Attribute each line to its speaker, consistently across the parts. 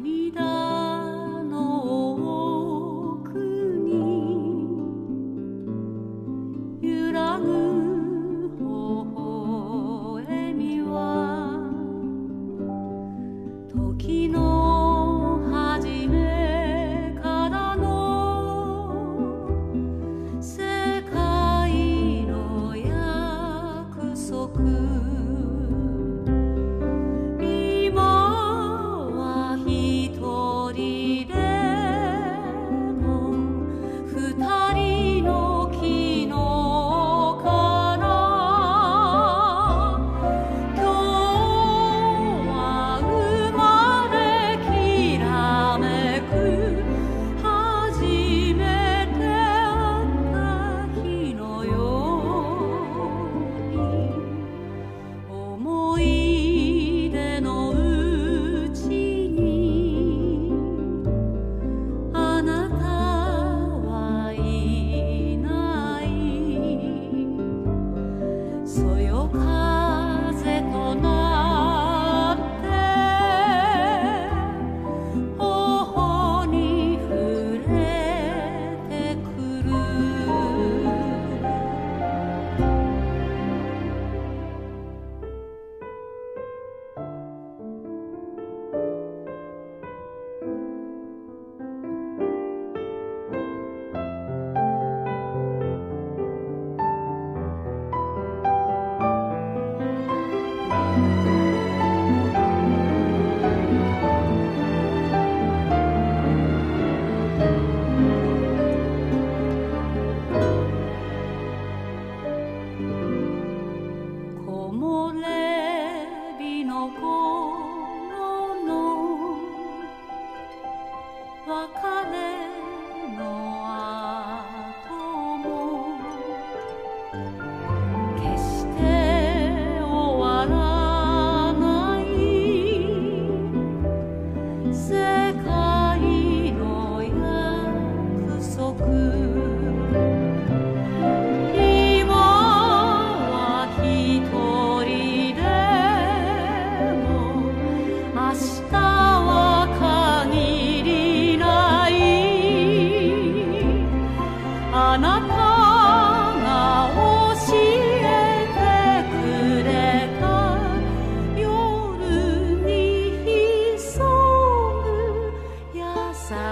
Speaker 1: 你的老公。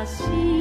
Speaker 1: し